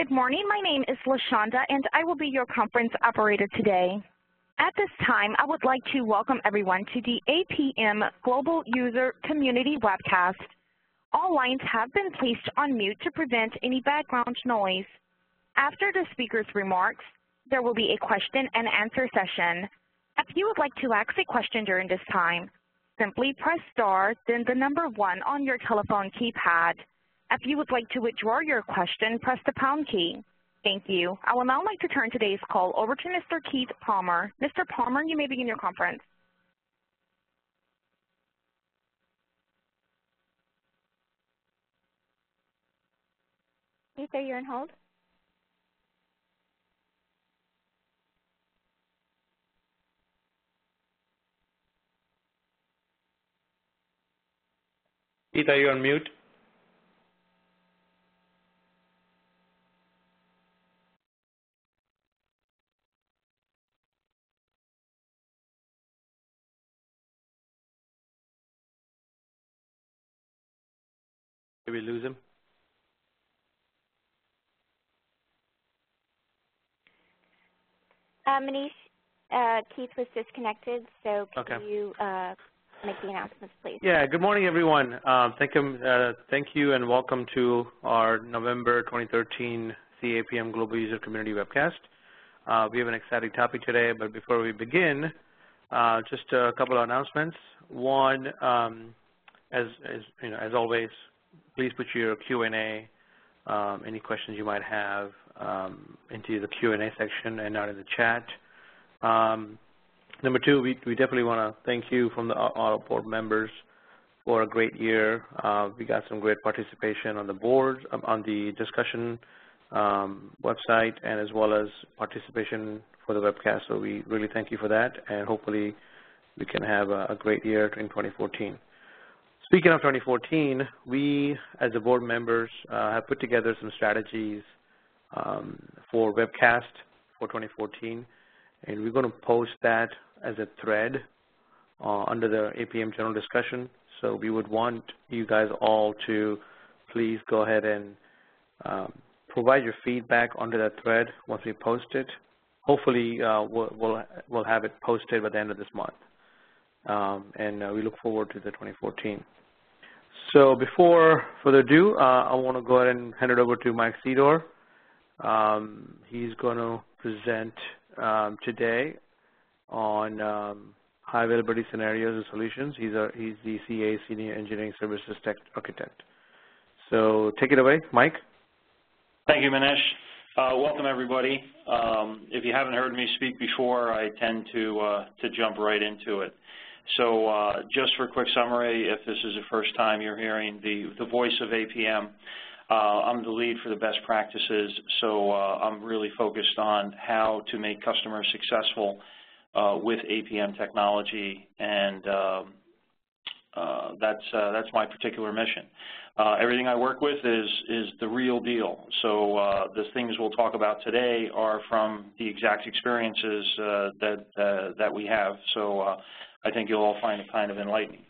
Good morning. My name is LaShonda, and I will be your conference operator today. At this time, I would like to welcome everyone to the APM Global User Community Webcast. All lines have been placed on mute to prevent any background noise. After the speaker's remarks, there will be a question and answer session. If you would like to ask a question during this time, simply press star, then the number one on your telephone keypad. If you would like to withdraw your question, press the pound key. Thank you. I will now like to turn today's call over to Mr. Keith Palmer. Mr. Palmer, you may begin your conference. Keith, are you on hold? Keith, are you on mute? Did we lose him? Uh, Manish, uh, Keith was disconnected, so can okay. you uh, make the announcements, please? Yeah, good morning, everyone. Um, thank, you, uh, thank you and welcome to our November 2013 CA APM Global User Community Webcast. Uh, we have an exciting topic today, but before we begin, uh, just a couple of announcements. One, um, as, as, you know, as always, please put your Q&A, um, any questions you might have, um, into the Q&A section and not in the chat. Um, number two, we, we definitely want to thank you from the board members for a great year. Uh, we got some great participation on the board, um, on the discussion um, website, and as well as participation for the webcast. So we really thank you for that, and hopefully we can have a, a great year in 2014. Speaking of 2014, we as the board members uh, have put together some strategies um, for webcast for 2014, and we're going to post that as a thread uh, under the APM general discussion. So we would want you guys all to please go ahead and um, provide your feedback under that thread once we post it. Hopefully, uh, we'll, we'll, we'll have it posted by the end of this month. Um, and uh, we look forward to the 2014. So before further ado, uh, I want to go ahead and hand it over to Mike Sydor. Um, he's going to present um, today on um, high availability scenarios and solutions. He's, a, he's the CA Senior Engineering Services Tech Architect. So take it away, Mike. Thank you, Manish. Uh, welcome, everybody. Um, if you haven't heard me speak before, I tend to, uh, to jump right into it. So uh, just for a quick summary, if this is the first time you're hearing the, the voice of APM, uh, I'm the lead for the best practices, so uh, I'm really focused on how to make customers successful uh, with APM technology, and um, uh, that's, uh, that's my particular mission. everything I work with is, is the real deal, so the things we'll talk about today are from the exact experiences that, that we have. So I think you'll all find it kind of enlightening.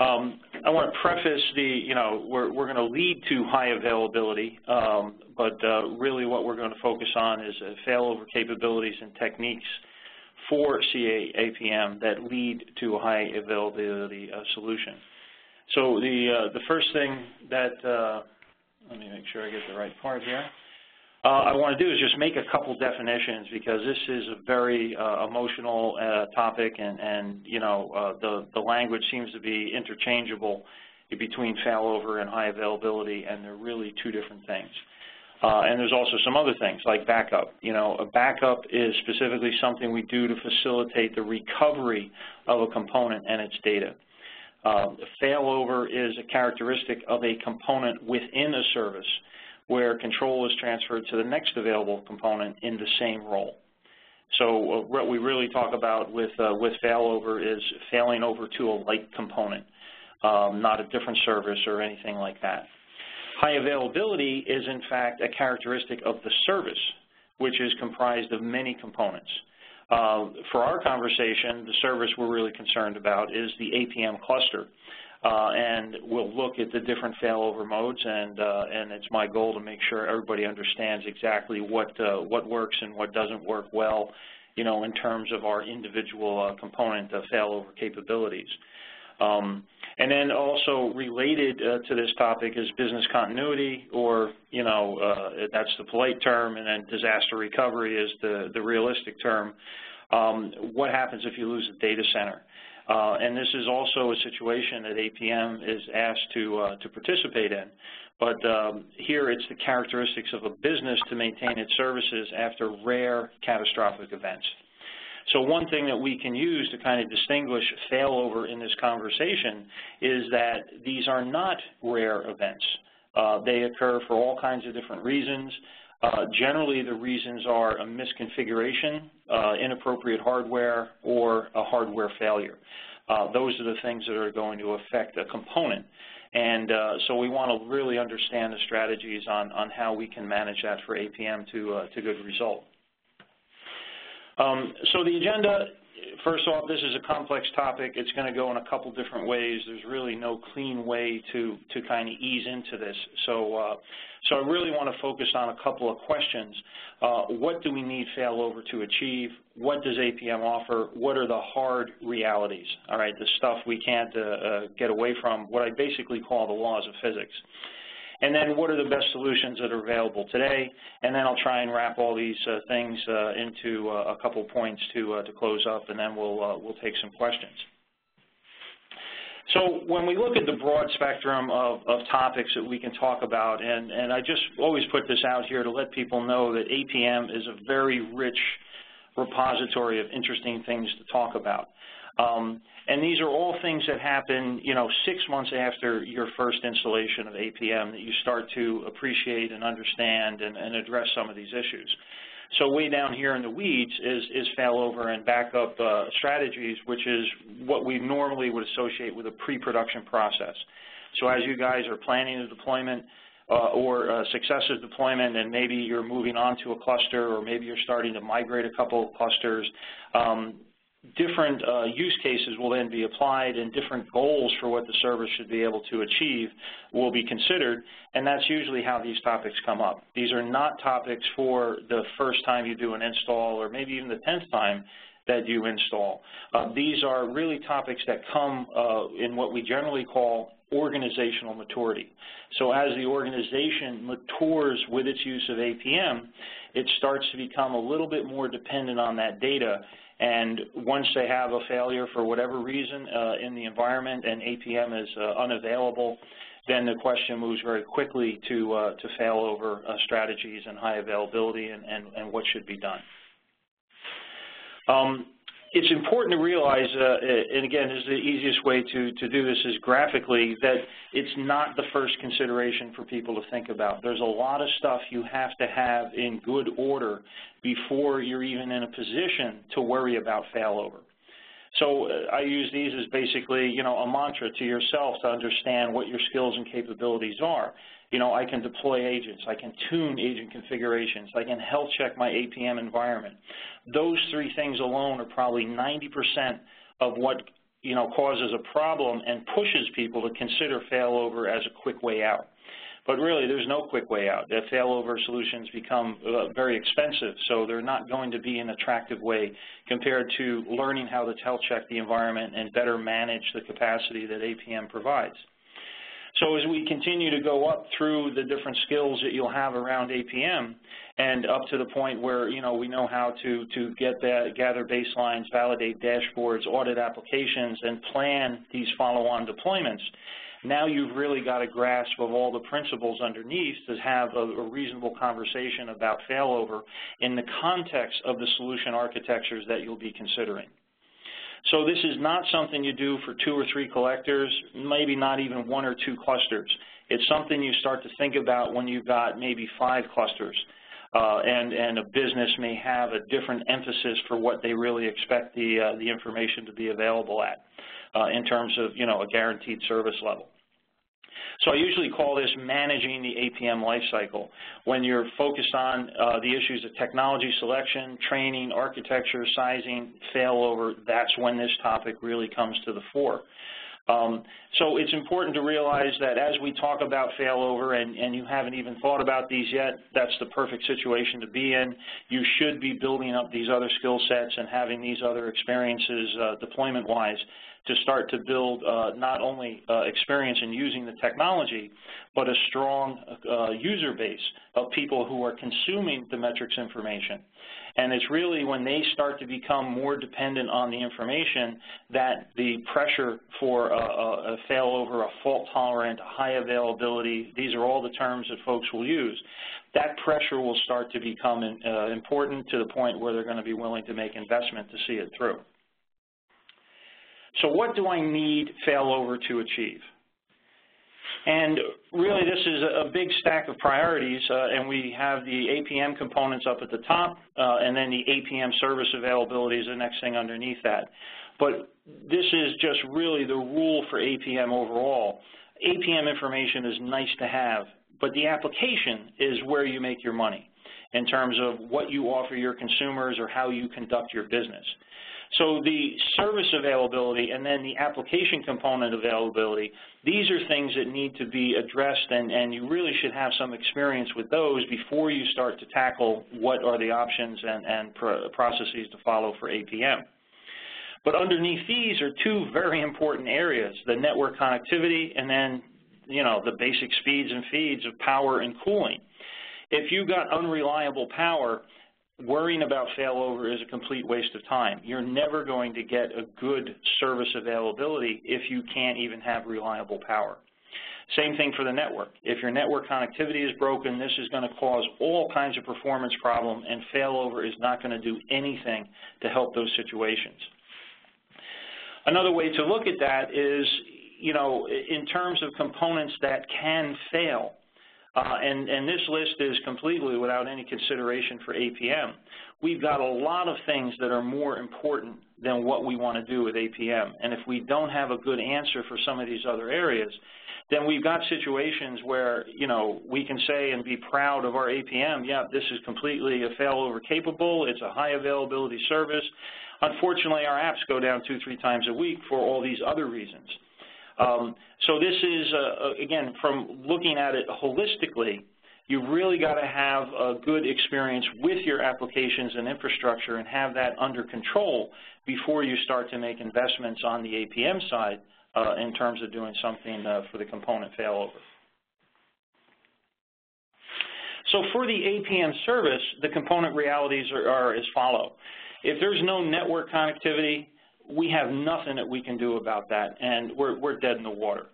Um, I want to preface the, you know, we're, we're going to lead to high availability, um, but uh, really what we're going to focus on is uh, failover capabilities and techniques for CA APM that lead to a high availability uh, solution. So the, uh, the first thing that, uh, let me make sure I get the right part here I want to do is just make a couple definitions because this is a very uh, emotional uh, topic and, and you know, uh, the, the language seems to be interchangeable between failover and high availability and they're really two different things. Uh, and there's also some other things like backup. You know, a backup is specifically something we do to facilitate the recovery of a component and its data. Uh, failover is a characteristic of a component within a service where control is transferred to the next available component in the same role. So uh, what we really talk about with, uh, with failover is failing over to a like component, um, not a different service or anything like that. High availability is in fact a characteristic of the service, which is comprised of many components. Uh, for our conversation, the service we're really concerned about is the APM cluster, and we'll look at the different failover modes, and uh, and it's my goal to make sure everybody understands exactly what uh, what works and what doesn't work well, you know, in terms of our individual uh, component of failover capabilities. Um, and then also related uh, to this topic is business continuity, or you know, uh, that's the polite term, and then disaster recovery is the the realistic term. Um, what happens if you lose a data center? Uh, and this is also a situation that APM is asked to, uh, to participate in. But um, here it's the characteristics of a business to maintain its services after rare catastrophic events. So one thing that we can use to kind of distinguish failover in this conversation is that these are not rare events. Uh, they occur for all kinds of different reasons. Uh, generally, the reasons are a misconfiguration, inappropriate hardware, or a hardware failure. Uh, those are the things that are going to affect a component. And uh, so we want to really understand the strategies on, on how we can manage that for APM to, uh, to good result. Um, so the agenda, first off, this is a complex topic. It's going to go in a couple different ways. There's really no clean way to, to kind of ease into this. So, uh, so I really want to focus on a couple of questions. Uh, what do we need failover to achieve? What does APM offer? What are the hard realities? All right, the stuff we can't uh, uh, get away from, what I basically call the laws of physics. And then what are the best solutions that are available today? And then I'll try and wrap all these uh, things uh, into uh, a couple points to, uh, to close up, and then we'll, uh, we'll take some questions. So when we look at the broad spectrum of, of topics that we can talk about, and, and I just always put this out here to let people know that APM is a very rich repository of interesting things to talk about. Um, and these are all things that happen, you know, six months after your first installation of APM that you start to appreciate and understand and, and address some of these issues. So way down here in the weeds is, is failover and backup uh, strategies, which is what we normally would associate with a pre-production process. So as you guys are planning a deployment uh, or a successive deployment and maybe you're moving on to a cluster or maybe you're starting to migrate a couple of clusters, um, different uh, use cases will then be applied and different goals for what the service should be able to achieve will be considered, and that's usually how these topics come up. These are not topics for the first time you do an install or maybe even the 10th time that you install. Uh, these are really topics that come uh, in what we generally call organizational maturity. So as the organization matures with its use of APM, it starts to become a little bit more dependent on that data and once they have a failure for whatever reason uh, in the environment and APM is uh, unavailable, then the question moves very quickly to, uh, to failover uh, strategies and high availability and, and, and what should be done. Um, it's important to realize, uh, and again, is the easiest way to, to do this is graphically, that it's not the first consideration for people to think about. There's a lot of stuff you have to have in good order before you're even in a position to worry about failover. So uh, I use these as basically, you know, a mantra to yourself to understand what your skills and capabilities are. You know, I can deploy agents, I can tune agent configurations, I can health check my APM environment. Those three things alone are probably 90% of what, you know, causes a problem and pushes people to consider failover as a quick way out. But really, there's no quick way out. The failover solutions become uh, very expensive, so they're not going to be an attractive way compared to learning how to health check the environment and better manage the capacity that APM provides. So as we continue to go up through the different skills that you'll have around APM and up to the point where, you know, we know how to, to get that, gather baselines, validate dashboards, audit applications, and plan these follow-on deployments, now you've really got a grasp of all the principles underneath to have a, a reasonable conversation about failover in the context of the solution architectures that you'll be considering. So this is not something you do for two or three collectors, maybe not even one or two clusters. It's something you start to think about when you've got maybe five clusters. Uh, and, and a business may have a different emphasis for what they really expect the, uh, the information to be available at uh, in terms of, you know, a guaranteed service level. So I usually call this managing the APM lifecycle. When you're focused on uh, the issues of technology selection, training, architecture, sizing, failover, that's when this topic really comes to the fore. Um, so it's important to realize that as we talk about failover and, and you haven't even thought about these yet, that's the perfect situation to be in. You should be building up these other skill sets and having these other experiences uh, deployment-wise to start to build uh, not only uh, experience in using the technology, but a strong uh, user base of people who are consuming the metrics information. And it's really when they start to become more dependent on the information that the pressure for a, a, a failover, a fault tolerant, a high availability, these are all the terms that folks will use, that pressure will start to become uh, important to the point where they're going to be willing to make investment to see it through. So what do I need failover to achieve? And really, this is a big stack of priorities, uh, and we have the APM components up at the top, uh, and then the APM service availability is the next thing underneath that. But this is just really the rule for APM overall. APM information is nice to have, but the application is where you make your money in terms of what you offer your consumers or how you conduct your business. So the service availability and then the application component availability, these are things that need to be addressed and, and you really should have some experience with those before you start to tackle what are the options and, and processes to follow for APM. But underneath these are two very important areas, the network connectivity and then, you know, the basic speeds and feeds of power and cooling. If you've got unreliable power, worrying about failover is a complete waste of time. You're never going to get a good service availability if you can't even have reliable power. Same thing for the network. If your network connectivity is broken, this is going to cause all kinds of performance problems, and failover is not going to do anything to help those situations. Another way to look at that is, you know, in terms of components that can fail, uh, and, and this list is completely without any consideration for APM. We've got a lot of things that are more important than what we want to do with APM. And if we don't have a good answer for some of these other areas, then we've got situations where, you know, we can say and be proud of our APM, yeah, this is completely a failover capable, it's a high availability service. Unfortunately, our apps go down two, three times a week for all these other reasons. Um, so this is, uh, again, from looking at it holistically, you really got to have a good experience with your applications and infrastructure and have that under control before you start to make investments on the APM side uh, in terms of doing something uh, for the component failover. So for the APM service, the component realities are, are as follow. If there's no network connectivity, we have nothing that we can do about that, and we're, we're dead in the water.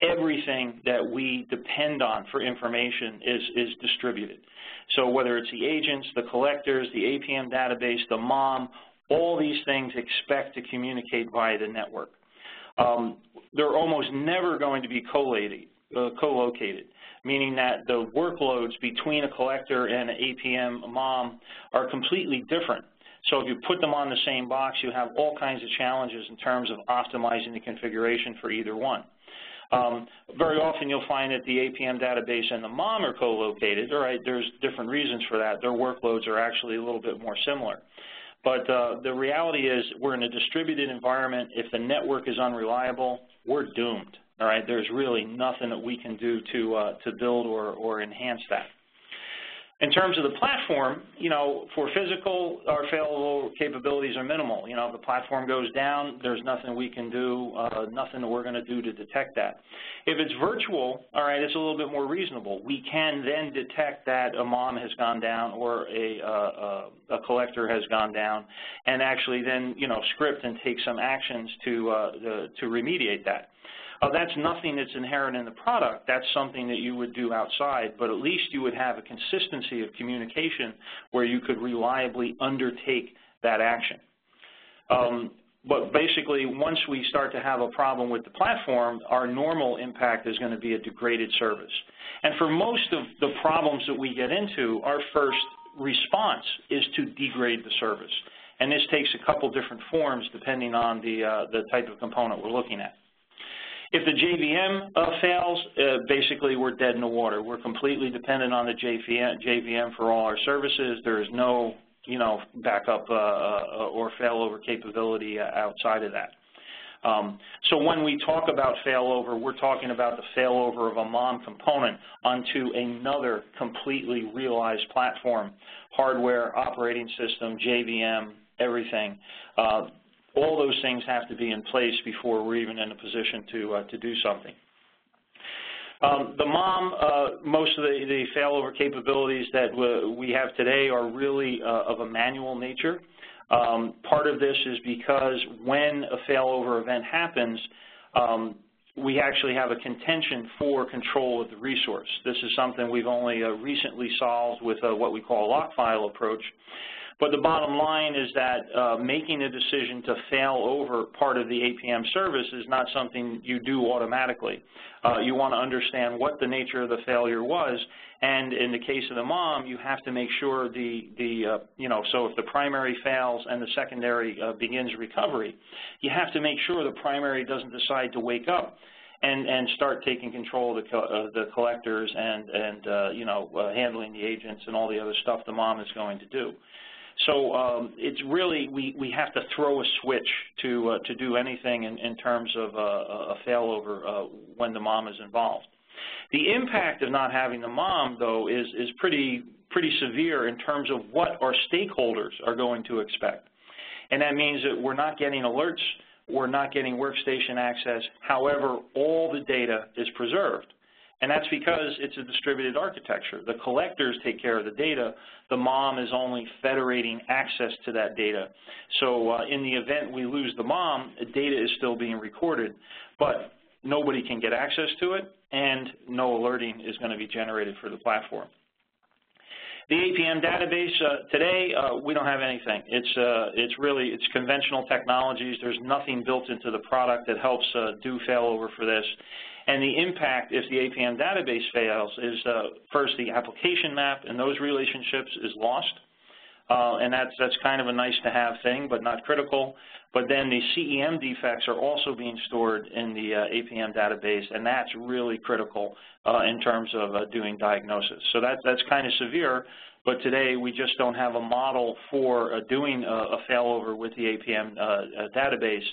Everything that we depend on for information is, is distributed. So whether it's the agents, the collectors, the APM database, the MOM, all these things expect to communicate via the network. Um, they're almost never going to be uh, co-located, meaning that the workloads between a collector and an APM MOM are completely different. So if you put them on the same box, you have all kinds of challenges in terms of optimizing the configuration for either one. Um, very often you'll find that the APM database and the MOM are co-located. All right, there's different reasons for that. Their workloads are actually a little bit more similar. But uh, the reality is we're in a distributed environment. If the network is unreliable, we're doomed. All right, there's really nothing that we can do to, uh, to build or, or enhance that. In terms of the platform, you know, for physical, our failover capabilities are minimal. You know, if the platform goes down, there's nothing we can do, uh, nothing we're going to do to detect that. If it's virtual, all right, it's a little bit more reasonable. We can then detect that a MOM has gone down or a, uh, a collector has gone down and actually then, you know, script and take some actions to, uh, the, to remediate that. Uh, that's nothing that's inherent in the product. That's something that you would do outside, but at least you would have a consistency of communication where you could reliably undertake that action. Um, but basically, once we start to have a problem with the platform, our normal impact is going to be a degraded service. And for most of the problems that we get into, our first response is to degrade the service. And this takes a couple different forms depending on the, uh, the type of component we're looking at. If the JVM uh, fails, uh, basically we're dead in the water. We're completely dependent on the JVM, JVM for all our services. There is no, you know, backup uh, uh or failover capability uh, outside of that. Um, so when we talk about failover, we're talking about the failover of a MOM component onto another completely realized platform, hardware, operating system, JVM, everything. Uh, all those things have to be in place before we're even in a position to, uh, to do something. Um, the MOM, uh, most of the, the, failover capabilities that we have today are really uh, of a manual nature. Um, part of this is because when a failover event happens, um, we actually have a contention for control of the resource. This is something we've only uh, recently solved with uh, what we call a lock file approach. But the bottom line is that uh, making a decision to fail over part of the APM service is not something you do automatically. Uh, you want to understand what the nature of the failure was, and in the case of the MOM, you have to make sure the, the uh, you know, so if the primary fails and the secondary uh, begins recovery, you have to make sure the primary doesn't decide to wake up and and start taking control of the co the collectors and and uh, you know uh, handling the agents and all the other stuff the mom is going to do. So um, it's really we we have to throw a switch to uh, to do anything in, in terms of uh, a failover uh, when the mom is involved. The impact of not having the mom though is is pretty pretty severe in terms of what our stakeholders are going to expect, and that means that we're not getting alerts, we're not getting workstation access. However, all the data is preserved. And that's because it's a distributed architecture. The collectors take care of the data. The mom is only federating access to that data. So uh, in the event we lose the mom, data is still being recorded, but nobody can get access to it, and no alerting is going to be generated for the platform. The APM database, uh, today, uh, we don't have anything. It's, uh, it's really, it's conventional technologies. There's nothing built into the product that helps uh, do failover for this. And the impact if the APM database fails is uh, first the application map and those relationships is lost. Uh, and that's, that's kind of a nice to have thing, but not critical. But then the CEM defects are also being stored in the uh, APM database, and that's really critical uh, in terms of doing diagnosis. So that, that's kind of severe, but today we just don't have a model for uh, doing a, a, failover with the APM uh, database.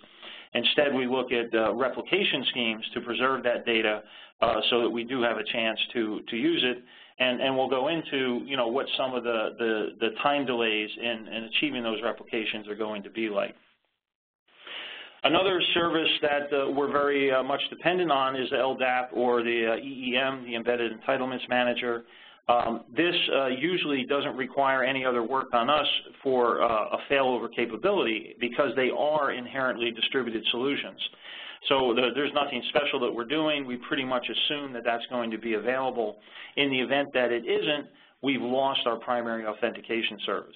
Instead, we look at uh, replication schemes to preserve that data uh, so that we do have a chance to, to use it. And, and we'll go into, you know, what some of the, the, the time delays in, in achieving those replications are going to be like. Another service that uh, we're very uh, much dependent on is the LDAP or the uh, EEM, the Embedded Entitlements Manager. Um, this uh, usually doesn't require any other work on us for uh, a failover capability because they are inherently distributed solutions. So the, there's nothing special that we're doing. We pretty much assume that that's going to be available. In the event that it isn't, we've lost our primary authentication service.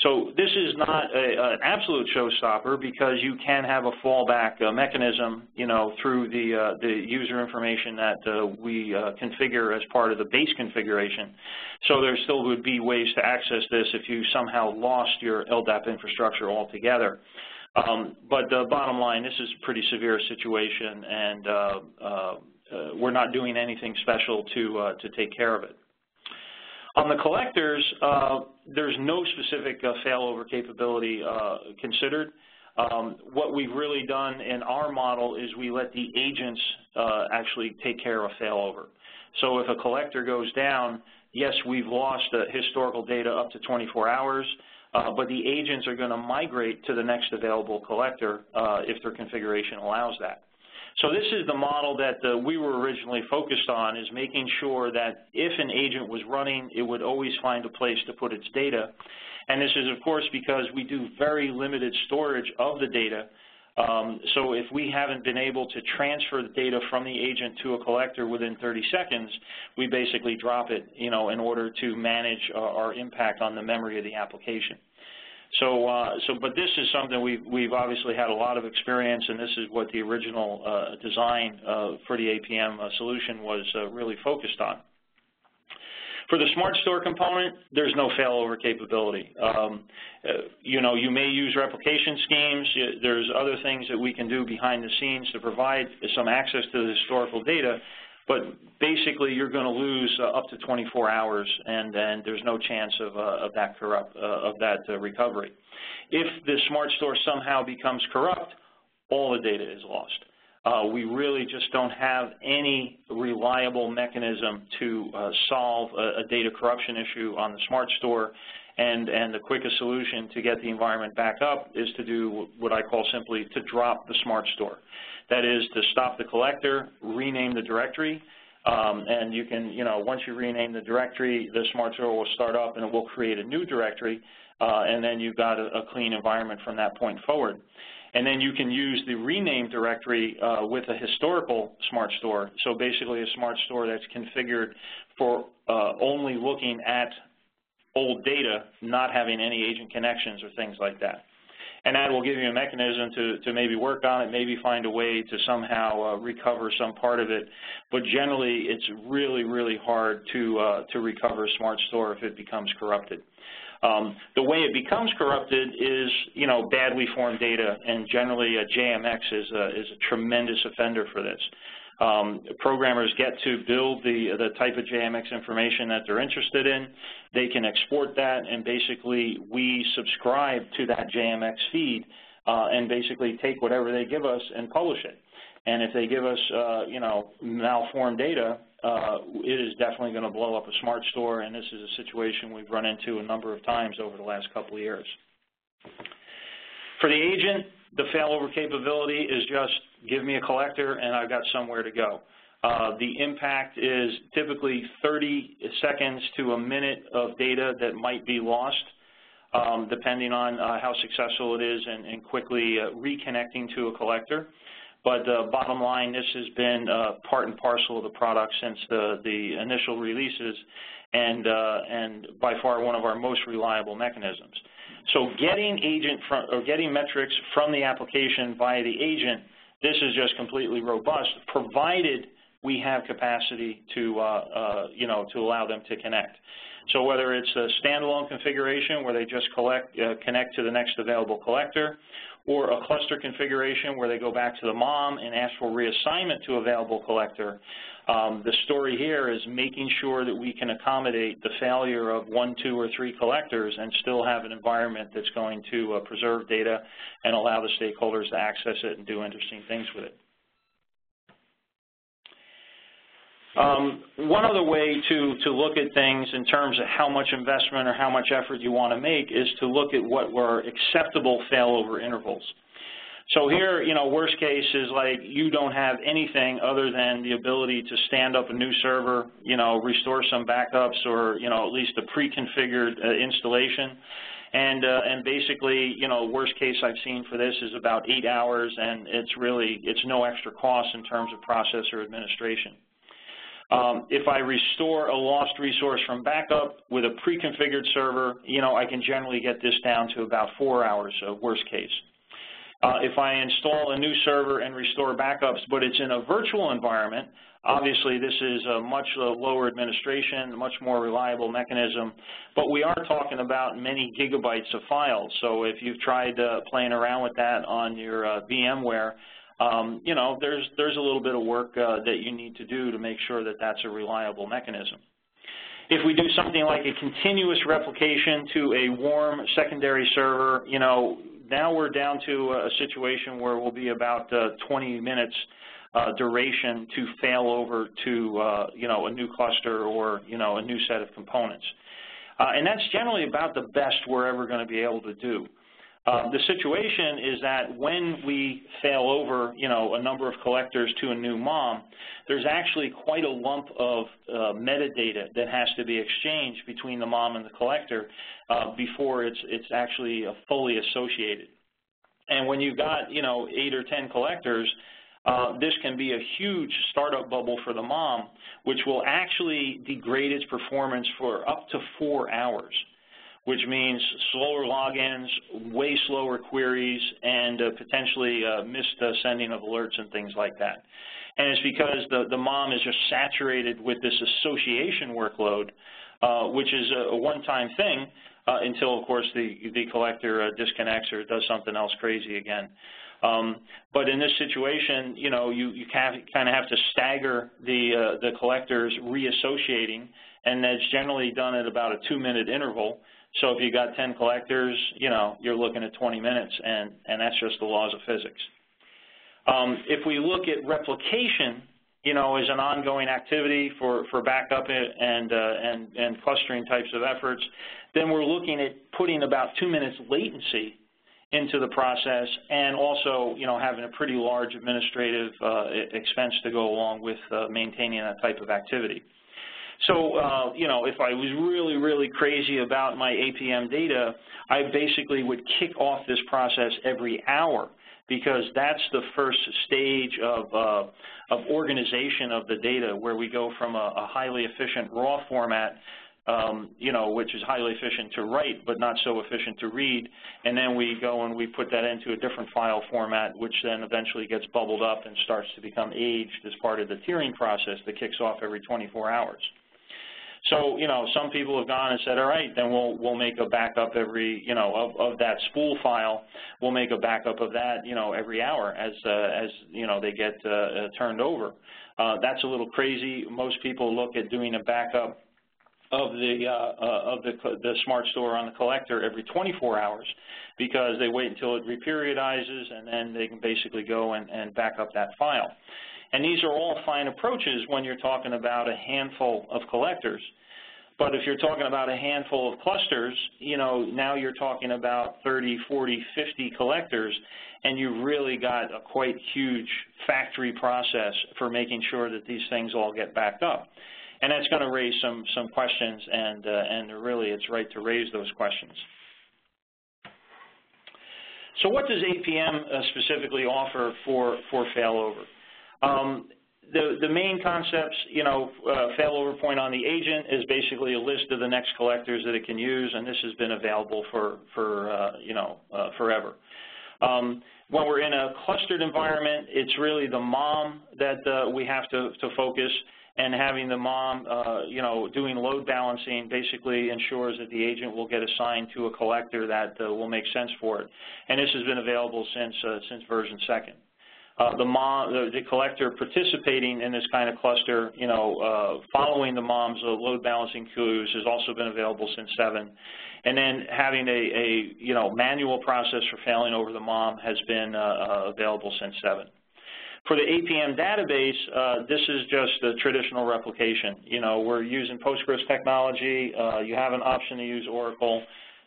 So this is not a, an absolute showstopper because you can have a fallback uh, mechanism, you know, through the, uh, the user information that uh, we uh, configure as part of the base configuration. So there still would be ways to access this if you somehow lost your LDAP infrastructure altogether. Um, but the bottom line, this is a pretty severe situation, and uh, uh, we're not doing anything special to, to take care of it. On the collectors, uh, there's no specific uh, failover capability uh, considered. Um, what we've really done in our model is we let the agents uh, actually take care of failover. So if a collector goes down, yes, we've lost historical data up to 24 hours, uh, but the agents are going to migrate to the next available collector uh, if their configuration allows that. So this is the model that uh, we were originally focused on, is making sure that if an agent was running, it would always find a place to put its data. And this is, of course, because we do very limited storage of the data. Um, so if we haven't been able to transfer the data from the agent to a collector within 30 seconds, we basically drop it, you know, in order to manage uh, our impact on the memory of the application. So, uh, so, but this is something we've, we've obviously had a lot of experience, and this is what the original uh, design uh, for the APM uh, solution was uh, really focused on. For the SmartStor component, there's no failover capability. Um, uh, you know, you may use replication schemes. There's other things that we can do behind the scenes to provide some access to the historical data, but basically, you're going to lose uh, up to 24 hours, and, then there's no chance of, uh, of that corrupt uh, of that uh, recovery. If the SmartStor somehow becomes corrupt, all the data is lost. Uh, we really just don't have any reliable mechanism to uh, solve a, a, data corruption issue on the Smart Store, and, and the quickest solution to get the environment back up is to do what I call simply to drop the SmartStor. That is to stop the collector, rename the directory, um, and you can, you know, once you rename the directory, the SmartStor will start up and it will create a new directory, uh, and then you've got a, a clean environment from that point forward. And then you can use the rename directory uh, with a historical SmartStor. So basically a Smart Store that's configured for uh, only looking at old data, not having any agent connections or things like that. And that will give you a mechanism to, to maybe work on it, maybe find a way to somehow uh, recover some part of it. But generally, it's really, really hard to, uh, to recover a Smart Store if it becomes corrupted. Um, the way it becomes corrupted is, you know, badly formed data, and generally a JMX is a, is a tremendous offender for this. Um, programmers get to build the, the type of JMX information that they're interested in. They can export that, and basically we subscribe to that JMX feed uh, and basically take whatever they give us and publish it. And if they give us, uh, you know, malformed data, uh, it is definitely going to blow up a SmartStor, and this is a situation we've run into a number of times over the last couple of years. For the agent, the failover capability is just give me a collector and I've got somewhere to go. Uh, the impact is typically 30 seconds to a minute of data that might be lost, um, depending on uh, how successful it is and, and quickly uh, reconnecting to a collector. But bottom line, this has been uh, part and parcel of the product since the, the initial releases and, uh, and by far one of our most reliable mechanisms. So getting agent from, or getting metrics from the application via the agent, this is just completely robust, provided we have capacity to, uh, uh, you know, to allow them to connect. So whether it's a standalone configuration where they just collect, uh, connect to the next available collector, or a cluster configuration where they go back to the mom and ask for reassignment to available collector. Um, the story here is making sure that we can accommodate the failure of one, two, or three collectors and still have an environment that's going to uh, preserve data and allow the stakeholders to access it and do interesting things with it. Um, one other way to, to look at things in terms of how much investment or how much effort you want to make is to look at what were acceptable failover intervals. So here, you know, worst case is like you don't have anything other than the ability to stand up a new server, you know, restore some backups or, you know, at least a pre-configured uh, installation. And, uh, and basically, you know, worst case I've seen for this is about eight hours, and it's really, it's no extra cost in terms of processor administration. Um, if I restore a lost resource from backup with a pre-configured server, you know, I can generally get this down to about four hours, so worst case. Uh, if I install a new server and restore backups, but it's in a virtual environment, obviously this is a much lower administration, much more reliable mechanism, but we are talking about many gigabytes of files. So if you've tried uh, playing around with that on your uh, VMware, um, you know, there's, there's a little bit of work uh, that you need to do to make sure that that's a reliable mechanism. If we do something like a continuous replication to a warm secondary server, you know, now we're down to a situation where we'll be about uh, 20 minutes uh, duration to fail over to, uh, you know, a new cluster or, you know, a new set of components. Uh, and that's generally about the best we're ever going to be able to do. Uh, the situation is that when we fail over, you know, a number of collectors to a new mom, there's actually quite a lump of uh, metadata that has to be exchanged between the mom and the collector uh, before it's it's actually uh, fully associated. And when you've got, you know, eight or ten collectors, uh, this can be a huge startup bubble for the mom, which will actually degrade its performance for up to four hours which means slower logins, way slower queries, and uh, potentially uh, missed uh, sending of alerts and things like that. And it's because the, the mom is just saturated with this association workload, uh, which is a, one-time thing uh, until, of course, the, the collector uh, disconnects or does something else crazy again. Um, but in this situation, you know, you, you kind of have to stagger the, the collectors reassociating, and that's generally done at about a two-minute interval. So if you got 10 collectors, you know, you're looking at 20 minutes, and, and that's just the laws of physics. Um, if we look at replication, you know, as an ongoing activity for, for backup and, uh, and, and clustering types of efforts, then we're looking at putting about two minutes latency into the process and also, you know, having a pretty large administrative uh, expense to go along with uh, maintaining that type of activity. So, uh, you know, if I was really, really crazy about my APM data, I basically would kick off this process every hour because that's the first stage of, uh, of organization of the data where we go from a, a highly efficient raw format um, you know, which is highly efficient to write but not so efficient to read, and then we go and we put that into a different file format, which then eventually gets bubbled up and starts to become aged as part of the tiering process that kicks off every 24 hours. So, you know, some people have gone and said, all right, then we'll, we'll make a backup every, you know, of, of that spool file, we'll make a backup of that, you know, every hour as, uh, as you know, they get uh, uh, turned over. Uh, that's a little crazy. Most people look at doing a backup of the uh, uh, of the the SmartStor on the collector every 24 hours because they wait until it reperiodizes and then they can basically go and, and back up that file. And these are all fine approaches when you're talking about a handful of collectors. But if you're talking about a handful of clusters, you know, now you're talking about 30, 40, 50 collectors, and you've really got a quite huge factory process for making sure that these things all get backed up. And that's going to raise some, some questions, and, uh, and really it's right to raise those questions. So what does APM uh, specifically offer for, for failover? Um, the, the main concepts, you know, uh, failover point on the agent is basically a list of the next collectors that it can use, and this has been available for, for uh, you know, uh, forever. Um, when we're in a clustered environment, it's really the mom that uh, we have to, to focus and having the mom, uh, you know, doing load balancing basically ensures that the agent will get assigned to a collector that uh, will make sense for it. And this has been available since, uh, since version 2nd. Uh, the mom, the, the, collector participating in this kind of cluster, you know, uh, following the mom's uh, load balancing queues has also been available since 7. And then having a, a you know, manual process for failing over the mom has been available since 7. For the APM database, uh, this is just a traditional replication. You know, we're using Postgres technology. Uh, you have an option to use Oracle.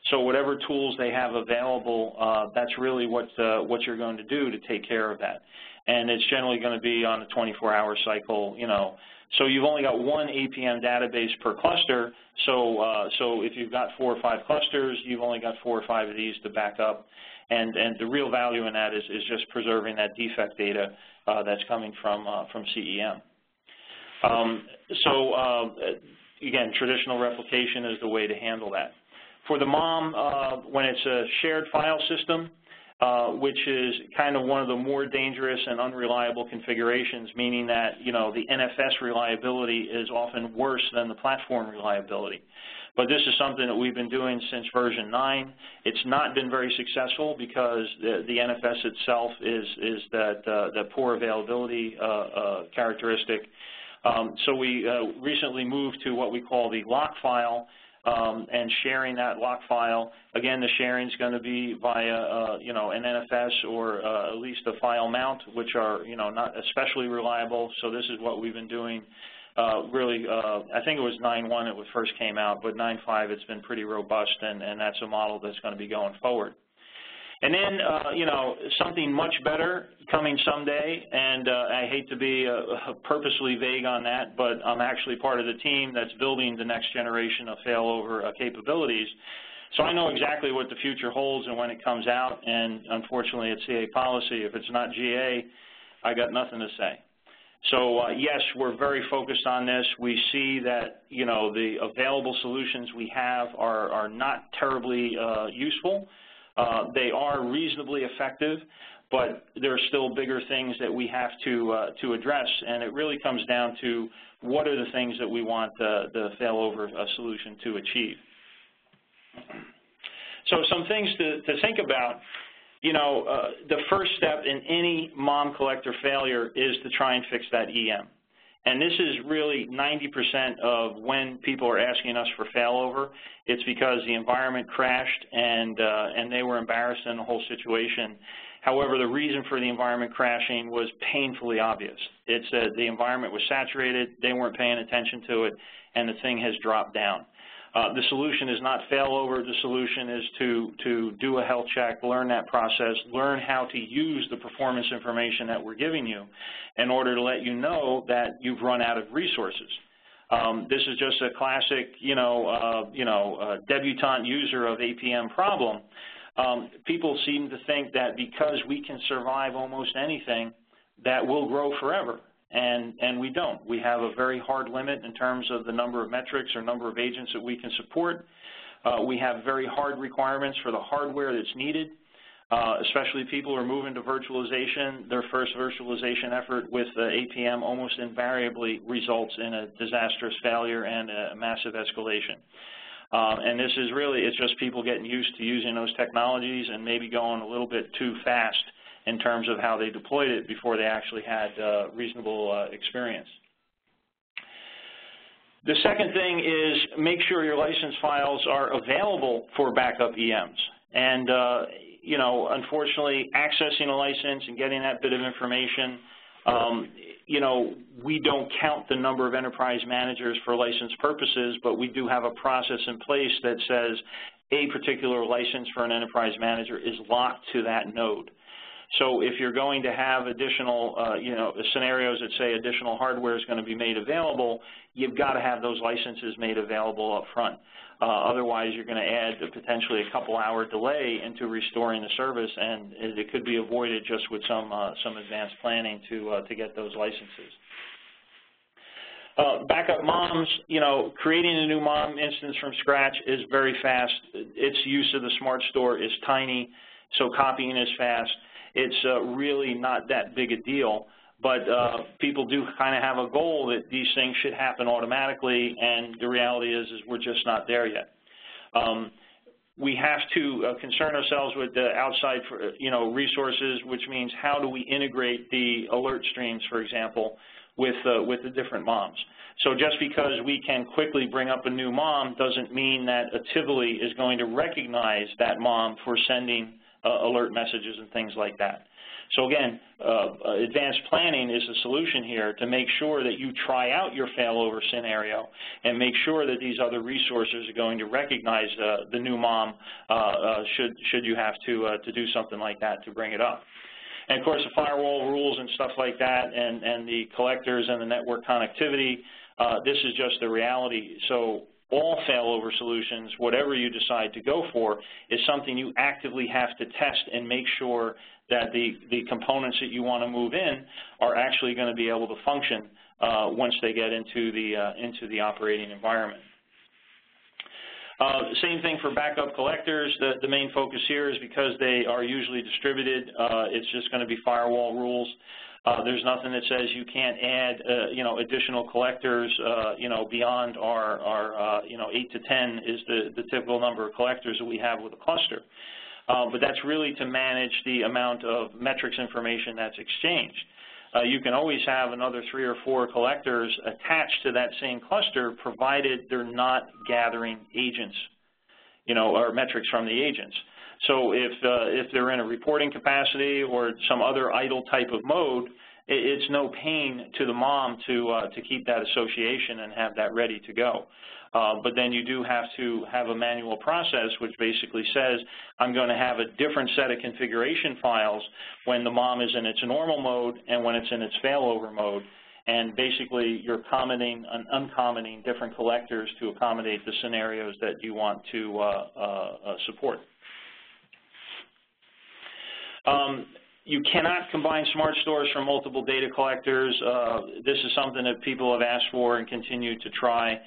So whatever tools they have available, uh, that's really what, uh, what you're going to do to take care of that. And it's generally going to be on a 24-hour cycle, you know. So you've only got one APM database per cluster. So, uh, so if you've got four or five clusters, you've only got four or five of these to back up. And, and the real value in that is, is just preserving that defect data uh, that's coming from, uh, from CEM. Um, so uh, again, traditional replication is the way to handle that. For the MOM, uh, when it's a shared file system, uh, which is kind of one of the more dangerous and unreliable configurations, meaning that, you know, the NFS reliability is often worse than the platform reliability. But this is something that we've been doing since version 9. It's not been very successful because the, the NFS itself is, is that, uh, that poor availability uh, uh, characteristic. Um, so we uh, recently moved to what we call the lock file um, and sharing that lock file. Again, the sharing is going to be via, uh, you know, an NFS or uh, at least a file mount, which are, you know, not especially reliable. So this is what we've been doing uh, really, uh, I think it was 9.1 it first came out, but 9.5 it's been pretty robust, and, and that's a model that's going to be going forward. And then, uh, you know, something much better coming someday, and uh, I hate to be uh, purposely vague on that, but I'm actually part of the team that's building the next generation of failover uh, capabilities. So I know exactly what the future holds and when it comes out, and unfortunately it's CA policy. If it's not GA, I got nothing to say. So uh, yes, we're very focused on this. We see that you know the available solutions we have are, are not terribly uh, useful. Uh, they are reasonably effective, but there are still bigger things that we have to uh, to address, and it really comes down to what are the things that we want the, the failover uh, solution to achieve. So some things to, to think about you know, uh, the first step in any mom collector failure is to try and fix that EM. And this is really 90% of when people are asking us for failover. It's because the environment crashed and uh, and they were embarrassed in the whole situation. However, the reason for the environment crashing was painfully obvious. It's that the environment was saturated, they weren't paying attention to it, and the thing has dropped down. Uh, the solution is not failover. The solution is to, to do a health check, learn that process, learn how to use the performance information that we're giving you in order to let you know that you've run out of resources. Um, this is just a classic, you know, uh, you know, uh, debutante user of APM problem. Um, people seem to think that because we can survive almost anything, that we'll grow forever and, and we don't. We have a very hard limit in terms of the number of metrics or number of agents that we can support. Uh, we have very hard requirements for the hardware that's needed, uh, especially people who are moving to virtualization. Their first virtualization effort with uh, APM almost invariably results in a disastrous failure and a massive escalation. Um, and this is really, it's just people getting used to using those technologies and maybe going a little bit too fast in terms of how they deployed it before they actually had uh, reasonable uh, experience. The second thing is make sure your license files are available for backup EMs. And, uh, you know, unfortunately, accessing a license and getting that bit of information, um, you know, we don't count the number of enterprise managers for license purposes, but we do have a process in place that says a particular license for an enterprise manager is locked to that node. So if you're going to have additional, uh, you know, scenarios that say additional hardware is going to be made available, you've got to have those licenses made available up front. Uh, otherwise, you're going to add potentially a couple hour delay into restoring the service, and it could be avoided just with some uh, some advanced planning to uh, to get those licenses. Uh, backup moms, you know, creating a new mom instance from scratch is very fast. Its use of the SmartStor is tiny, so copying is fast it's uh, really not that big a deal. But uh, people do kind of have a goal that these things should happen automatically, and the reality is, is we're just not there yet. Um, we have to uh, concern ourselves with the outside, for, you know, resources, which means how do we integrate the alert streams, for example, with uh, with the different moms. So just because we can quickly bring up a new mom doesn't mean that a Tivoli is going to recognize that mom for sending uh, alert messages and things like that. So again, uh, advanced planning is the solution here to make sure that you try out your failover scenario and make sure that these other resources are going to recognize uh, the new mom uh, uh should, should you have to, uh, to do something like that to bring it up. And of course, the firewall rules and stuff like that and, and the collectors and the network connectivity, this is just the reality. So all failover solutions, whatever you decide to go for, is something you actively have to test and make sure that the, the components that you want to move in are actually going to be able to function uh, once they get into the, uh, into the operating environment. Uh, same thing for backup collectors. The, the, main focus here is because they are usually distributed, uh, it's just going to be firewall rules. Uh, there's nothing that says you can't add, uh, you know, additional collectors, uh, you know, beyond our, our uh, you know, 8 to 10 is the, the typical number of collectors that we have with a cluster. But that's really to manage the amount of metrics information that's exchanged. Uh, you can always have another three or four collectors attached to that same cluster provided they're not gathering agents, you know, or metrics from the agents. So if, uh, if they're in a reporting capacity or some other idle type of mode, it's no pain to the mom to, uh, to keep that association and have that ready to go. Uh, but then you do have to have a manual process which basically says I'm going to have a different set of configuration files when the mom is in its normal mode and when it's in its failover mode. And basically you're commenting and uncommenting different collectors to accommodate the scenarios that you want to uh, uh, uh support. Um, you cannot combine SmartStors from multiple data collectors. Uh, this is something that people have asked for and continue to try.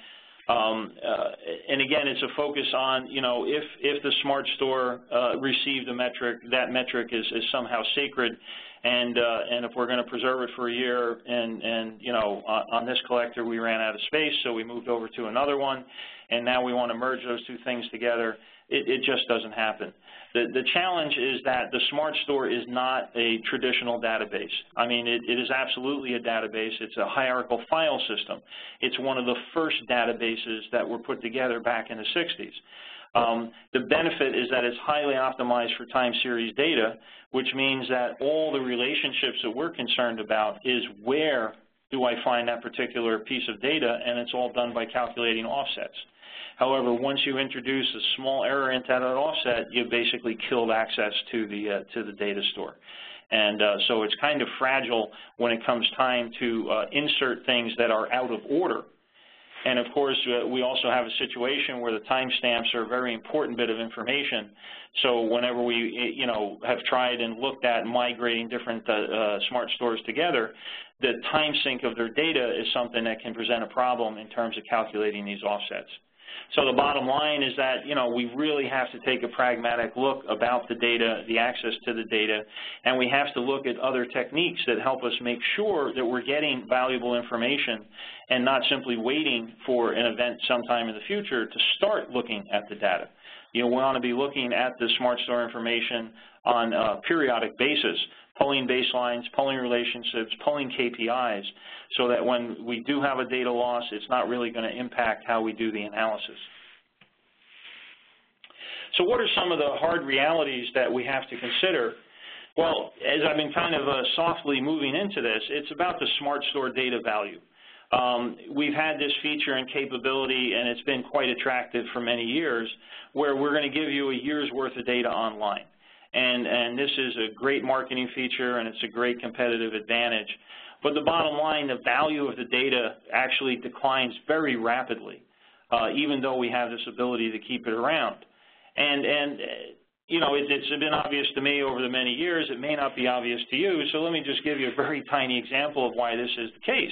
Um, uh, and again, it's a focus on, you know, if, if the smart store uh, received a metric, that metric is, is somehow sacred. And, uh, and if we're going to preserve it for a year and, and you know, on, on this collector we ran out of space, so we moved over to another one, and now we want to merge those two things together, it, it just doesn't happen. The, the challenge is that the SmartStor is not a traditional database. I mean, it, it is absolutely a database. It's a hierarchical file system. It's one of the first databases that were put together back in the 60s. Um, the benefit is that it's highly optimized for time series data, which means that all the relationships that we're concerned about is where do I find that particular piece of data, and it's all done by calculating offsets. However, once you introduce a small error into that offset, you basically killed access to the uh, to the data store. And uh, so it's kind of fragile when it comes time to uh, insert things that are out of order. And of course, uh, we also have a situation where the timestamps are a very important bit of information. So whenever we, you know, have tried and looked at migrating different uh, uh, SmartStors together, the time sync of their data is something that can present a problem in terms of calculating these offsets. So the bottom line is that, you know, we really have to take a pragmatic look about the data, the access to the data, and we have to look at other techniques that help us make sure that we're getting valuable information and not simply waiting for an event sometime in the future to start looking at the data. You know, we want to be looking at the SmartStor information on a periodic basis pulling baselines, pulling relationships, pulling KPIs, so that when we do have a data loss, it's not really going to impact how we do the analysis. So what are some of the hard realities that we have to consider? Well, as I've been kind of uh, softly moving into this, it's about the SmartStor data value. Um, we've had this feature and capability, and it's been quite attractive for many years, where we're going to give you a year's worth of data online. And, and this is a great marketing feature and it's a great competitive advantage. But the bottom line, the value of the data actually declines very rapidly, uh, even though we have this ability to keep it around. And, and you know, it, it's been obvious to me over the many years. It may not be obvious to you, so let me just give you a very tiny example of why this is the case.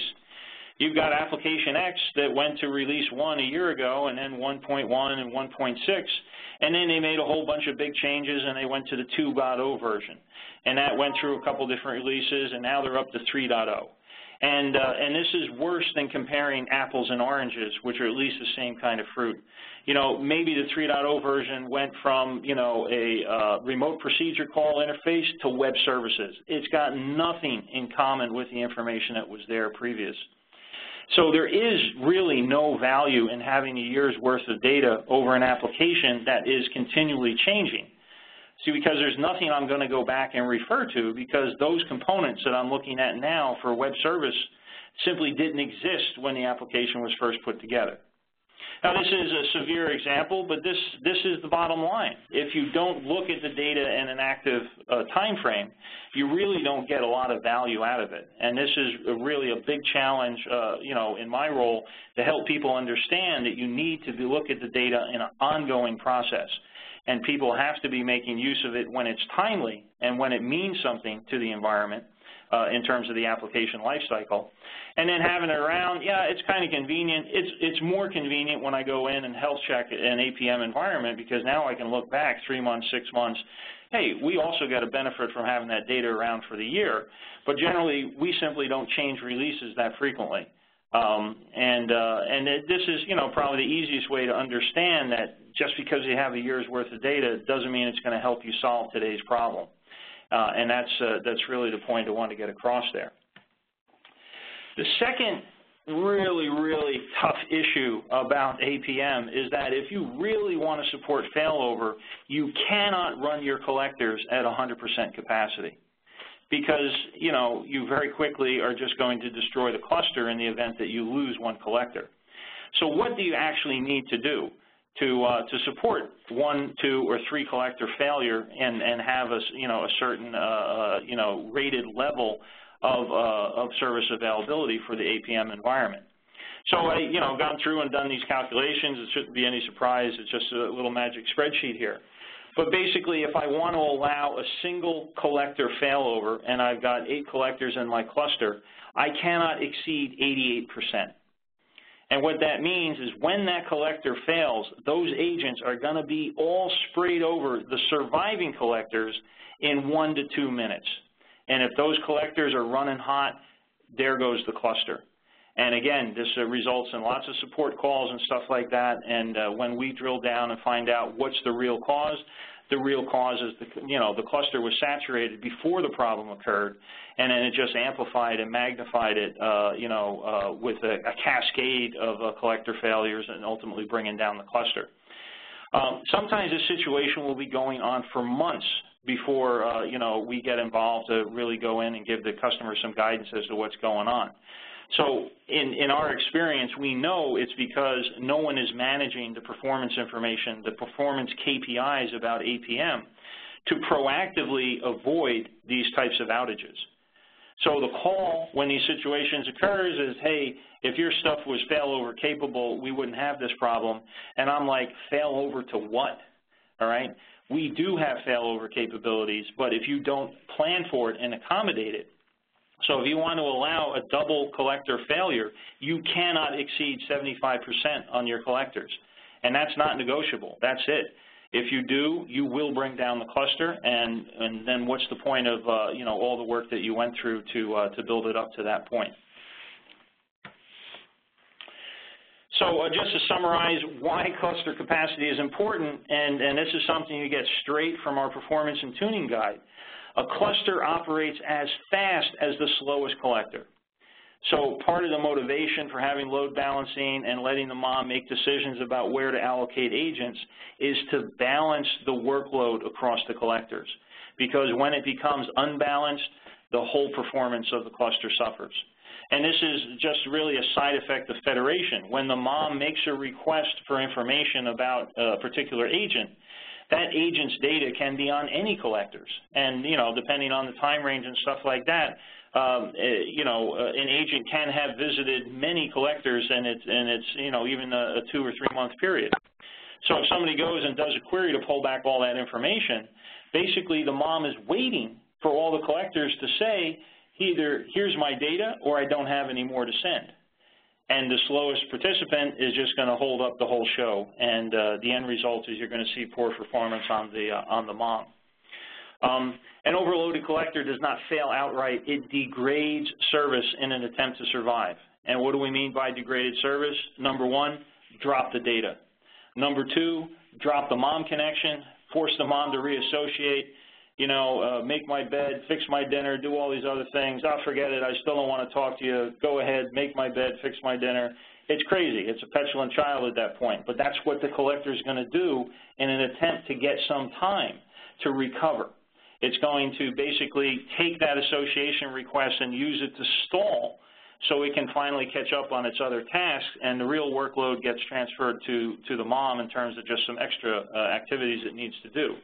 You've got application X that went to release 1 a year ago and then 1.1 and 1.6, and then they made a whole bunch of big changes and they went to the 2.0 version. And that went through a couple different releases and now they're up to 3.0. And, uh, and this is worse than comparing apples and oranges, which are at least the same kind of fruit. You know, maybe the 3.0 version went from, you know, a uh, remote procedure call interface to web services. It's got nothing in common with the information that was there previous. So there is really no value in having a year's worth of data over an application that is continually changing. See, because there's nothing I'm going to go back and refer to because those components that I'm looking at now for web service simply didn't exist when the application was first put together. Now, this is a severe example, but this, this is the bottom line. If you don't look at the data in an active uh, time frame, you really don't get a lot of value out of it. And this is a really a big challenge, uh, you know, in my role to help people understand that you need to look at the data in an ongoing process. And people have to be making use of it when it's timely and when it means something to the environment uh, in terms of the application lifecycle. And then having it around, yeah, it's kind of convenient. It's, it's more convenient when I go in and health check an APM environment because now I can look back three months, six months. Hey, we also got a benefit from having that data around for the year. But generally, we simply don't change releases that frequently. Um, and uh, and it, this is, you know, probably the easiest way to understand that just because you have a year's worth of data doesn't mean it's going to help you solve today's problem. Uh, and that's, uh, that's really the point I want to get across there. The second really, really tough issue about APM is that if you really want to support failover, you cannot run your collectors at 100% capacity because, you know, you very quickly are just going to destroy the cluster in the event that you lose one collector. So what do you actually need to do? To uh, to support one, two, or three collector failure and and have a you know a certain uh, uh, you know rated level of uh, of service availability for the APM environment. So I you know gone through and done these calculations. It shouldn't be any surprise. It's just a little magic spreadsheet here. But basically, if I want to allow a single collector failover, and I've got eight collectors in my cluster, I cannot exceed 88 percent. And what that means is when that collector fails, those agents are going to be all sprayed over the surviving collectors in one to two minutes. And if those collectors are running hot, there goes the cluster. And again, this uh, results in lots of support calls and stuff like that. And uh, when we drill down and find out what's the real cause, the real cause is, the, you know, the cluster was saturated before the problem occurred, and then it just amplified and magnified it, uh, you know, uh, with a, a, cascade of uh, collector failures and ultimately bringing down the cluster. Um, sometimes this situation will be going on for months before uh, you know we get involved to really go in and give the customer some guidance as to what's going on. So in, in our experience, we know it's because no one is managing the performance information, the performance KPIs about APM to proactively avoid these types of outages. So the call when these situations occurs is, hey, if your stuff was failover capable, we wouldn't have this problem. And I'm like, failover to what? All right? We do have failover capabilities, but if you don't plan for it and accommodate it, so if you want to allow a double collector failure, you cannot exceed 75% on your collectors. And that's not negotiable. That's it. If you do, you will bring down the cluster, and, and then what's the point of uh, you know all the work that you went through to uh, to build it up to that point? So uh, just to summarize why cluster capacity is important, and, and this is something you get straight from our performance and tuning guide. A cluster operates as fast as the slowest collector. So part of the motivation for having load balancing and letting the mom make decisions about where to allocate agents is to balance the workload across the collectors. Because when it becomes unbalanced, the whole performance of the cluster suffers. And this is just really a side effect of federation. When the mom makes a request for information about a particular agent, that agent's data can be on any collectors. And, you know, depending on the time range and stuff like that, um, eh, you know, uh, an agent can have visited many collectors and it's, and it's you know, even a, a two or three month period. So if somebody goes and does a query to pull back all that information, basically the mom is waiting for all the collectors to say either here's my data or I don't have any more to send. And the slowest participant is just going to hold up the whole show. And uh, the end result is you're going to see poor performance on the, uh, on the mom. Um, an overloaded collector does not fail outright. It degrades service in an attempt to survive. And what do we mean by degraded service? Number one, drop the data. Number two, drop the mom connection, force the mom to reassociate, you know, uh, make my bed, fix my dinner, do all these other things. I'll forget it. I still don't want to talk to you. Go ahead, make my bed, fix my dinner. It's crazy. It's a petulant child at that point. But that's what the collector is going to do in an attempt to get some time to recover. It's going to basically take that association request and use it to stall so it can finally catch up on its other tasks, and the real workload gets transferred to, to the mom in terms of just some extra uh, activities it needs to do.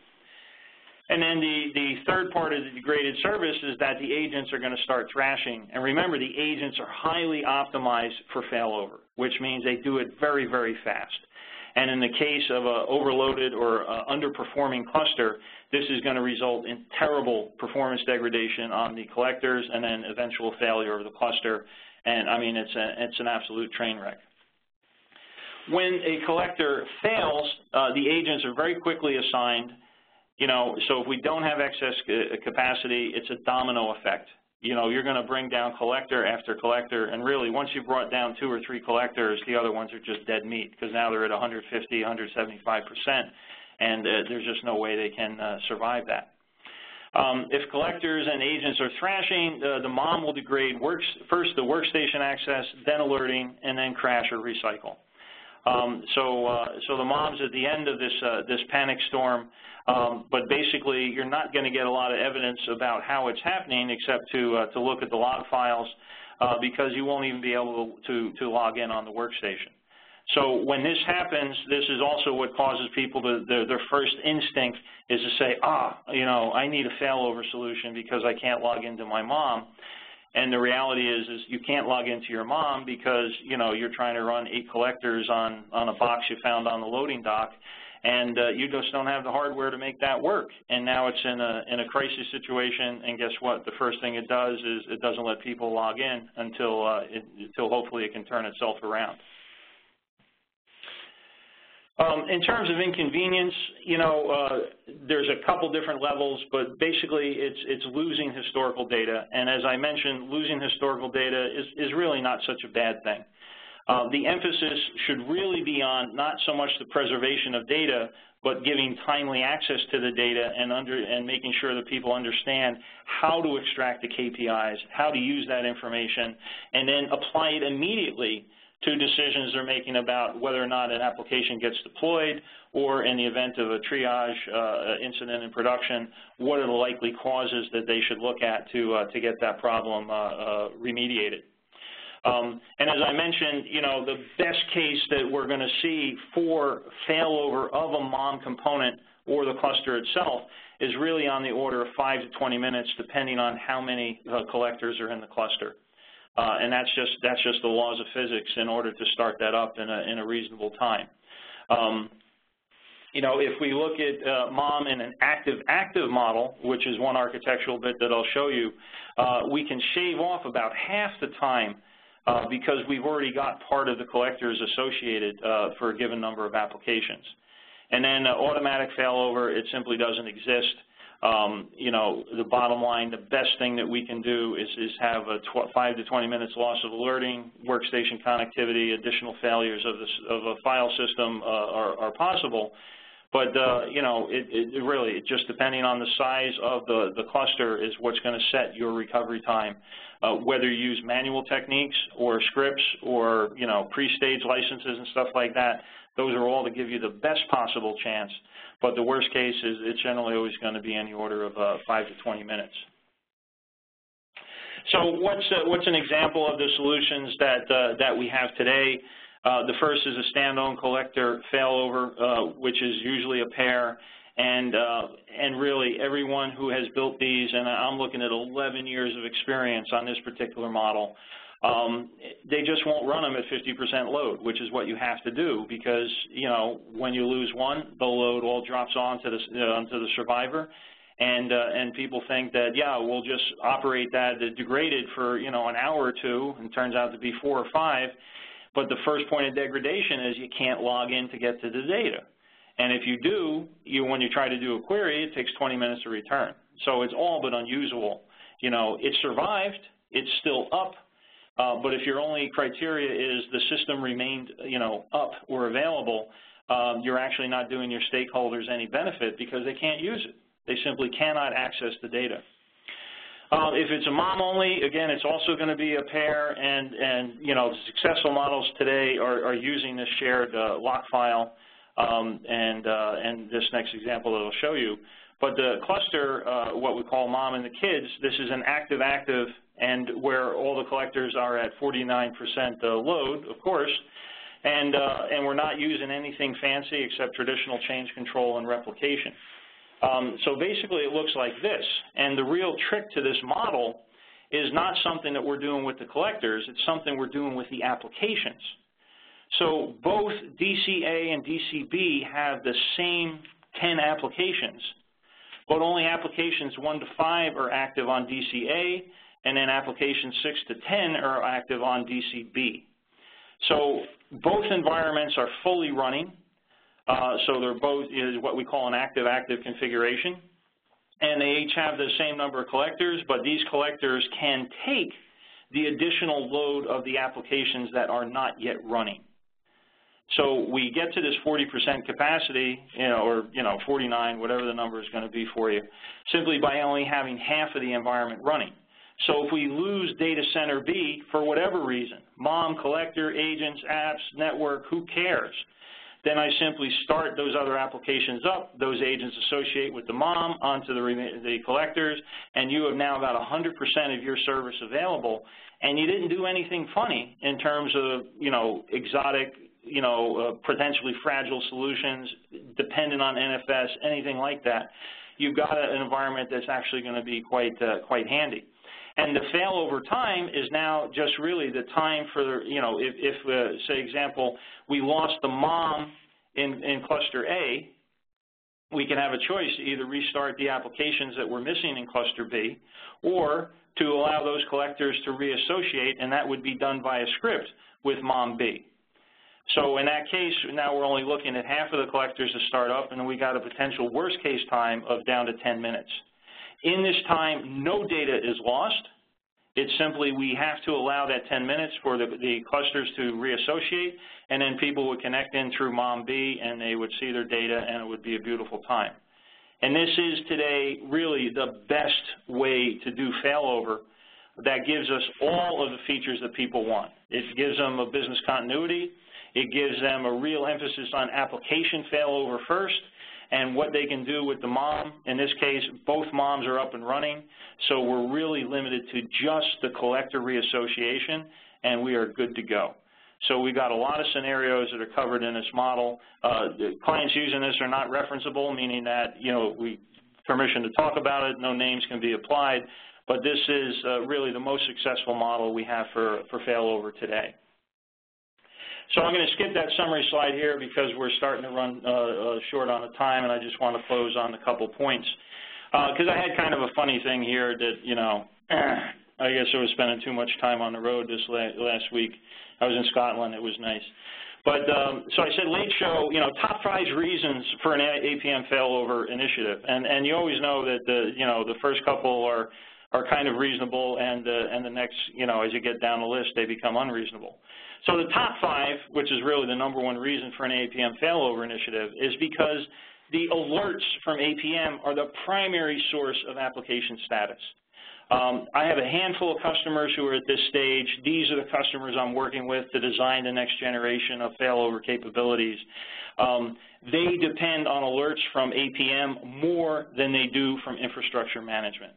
And then the, the third part of the degraded service is that the agents are going to start thrashing. And remember, the agents are highly optimized for failover, which means they do it very, very fast. And in the case of an overloaded or underperforming cluster, this is going to result in terrible performance degradation on the collectors and then eventual failure of the cluster. And I mean, it's, a, it's an absolute train wreck. When a collector fails, uh, the agents are very quickly assigned. You know, so if we don't have excess capacity, it's a domino effect. You know, you're going to bring down collector after collector, and really, once you've brought down two or three collectors, the other ones are just dead meat because now they're at 150, 175 percent and uh, there's just no way they can uh, survive that. Um, if collectors and agents are thrashing, uh, the mom will degrade works, first the workstation access, then alerting, and then crash or recycle. Um, so, uh, so the mom's at the end of this uh, this panic storm, um, but basically you're not going to get a lot of evidence about how it's happening except to uh, to look at the log files because you won't even be able to to log in on the workstation. So when this happens, this is also what causes people to, their, their first instinct is to say, ah, you know, I need a failover solution because I can't log into my mom. And the reality is, is you can't log into your mom because, you know, you're trying to run eight collectors on, on a box you found on the loading dock, and uh, you just don't have the hardware to make that work. And now it's in a, in a crisis situation, and guess what? The first thing it does is it doesn't let people log in until, uh, it, until hopefully it can turn itself around. Um, in terms of inconvenience, you know, uh, there's a couple different levels, but basically it's, it's losing historical data. And as I mentioned, losing historical data is, is really not such a bad thing. Uh, the emphasis should really be on not so much the preservation of data, but giving timely access to the data and, under, and making sure that people understand how to extract the KPIs, how to use that information, and then apply it immediately to decisions they're making about whether or not an application gets deployed or in the event of a triage uh, incident in production, what are the likely causes that they should look at to, uh, to get that problem uh, uh remediated. Um, and as I mentioned, you know, the best case that we're going to see for failover of a MOM component or the cluster itself is really on the order of 5 to 20 minutes, depending on how many uh, collectors are in the cluster. Uh, and that's just that's just the laws of physics in order to start that up in a, in a reasonable time. Um, you know, if we look at uh, MOM in an active-active model, which is one architectural bit that I'll show you, uh, we can shave off about half the time uh, because we've already got part of the collectors associated uh, for a given number of applications. And then automatic failover, it simply doesn't exist. Um, you know, the bottom line, the best thing that we can do is, is have a 5 to 20 minutes loss of alerting, workstation connectivity, additional failures of, this, of a file system uh, are, are, possible. But, uh, you know, it, it, really, it just depending on the size of the, the cluster is what's going to set your recovery time. Uh, whether you use manual techniques or scripts or, you know, pre-stage licenses and stuff like that, those are all to give you the best possible chance. But the worst case is it's generally always going to be in the order of uh, 5 to 20 minutes. So what's, uh, what's an example of the solutions that, uh, that we have today? Uh, the first is a standalone collector failover, uh, which is usually a pair. And, uh, and really everyone who has built these, and I'm looking at 11 years of experience on this particular model, um, they just won't run them at 50% load, which is what you have to do because, you know, when you lose one, the load all drops onto the, uh, onto the survivor. And, uh, and people think that, yeah, we'll just operate that degraded for, you know, an hour or two, and turns out to be four or five. But the first point of degradation is you can't log in to get to the data. And if you do, you, when you try to do a query, it takes 20 minutes to return. So it's all but unusual. You know, it survived, it's still up, but if your only criteria is the system remained, you know, up or available, um, you're actually not doing your stakeholders any benefit because they can't use it. They simply cannot access the data. Uh, if it's a MOM only, again, it's also going to be a pair, and, and you know, successful models today are, are using this shared uh, lock file, um, and, uh, and this next example that I'll show you. But the cluster, uh, what we call MOM and the kids, this is an active-active and where all the collectors are at 49% uh, load, of course, and, uh, and we're not using anything fancy except traditional change control and replication. Um, so basically it looks like this, and the real trick to this model is not something that we're doing with the collectors, it's something we're doing with the applications. So both DCA and DCB have the same 10 applications, but only applications 1 to 5 are active on DCA, and then applications 6 to 10 are active on DCB. So both environments are fully running. Uh, so they're both is what we call an active-active configuration. And they each have the same number of collectors, but these collectors can take the additional load of the applications that are not yet running. So we get to this 40% capacity, you know, or you know, 49, whatever the number is going to be for you, simply by only having half of the environment running. So if we lose data center B for whatever reason, MOM, collector, agents, apps, network, who cares? Then I simply start those other applications up. Those agents associate with the MOM onto the, the collectors, and you have now got 100% of your service available. And you didn't do anything funny in terms of, you know, exotic, you know, uh, potentially fragile solutions, dependent on NFS, anything like that. You've got an environment that's actually going to be quite, uh, quite handy. And the failover time is now just really the time for, you know, if, if uh, say, example, we lost the MOM in, in cluster A, we can have a choice to either restart the applications that we're missing in cluster B or to allow those collectors to reassociate, and that would be done via script with MOM B. So in that case, now we're only looking at half of the collectors to start up, and we got a potential worst case time of down to 10 minutes. In this time, no data is lost. It's simply we have to allow that 10 minutes for the, the clusters to reassociate, and then people would connect in through MOM-B, and they would see their data, and it would be a beautiful time. And this is today really the best way to do failover that gives us all of the features that people want. It gives them a business continuity. It gives them a real emphasis on application failover first and what they can do with the mom. In this case, both moms are up and running, so we're really limited to just the collector reassociation, and we are good to go. So we've got a lot of scenarios that are covered in this model. Uh, clients using this are not referenceable, meaning that, you know, we permission to talk about it, no names can be applied, but this is uh, really the most successful model we have for, for failover today. So I'm going to skip that summary slide here because we're starting to run uh, uh, short on the time, and I just want to close on a couple points. Because uh, I had kind of a funny thing here that, you know, I guess I was spending too much time on the road this la last week. I was in Scotland. It was nice. But um, so I said late show, you know, top five reasons for an APM failover initiative, and and you always know that the you know the first couple are are kind of reasonable, and uh, and the next you know as you get down the list they become unreasonable. So the top five, which is really the number one reason for an APM failover initiative, is because the alerts from APM are the primary source of application status. Um, I have a handful of customers who are at this stage. These are the customers I'm working with to design the next generation of failover capabilities. Um, they depend on alerts from APM more than they do from infrastructure management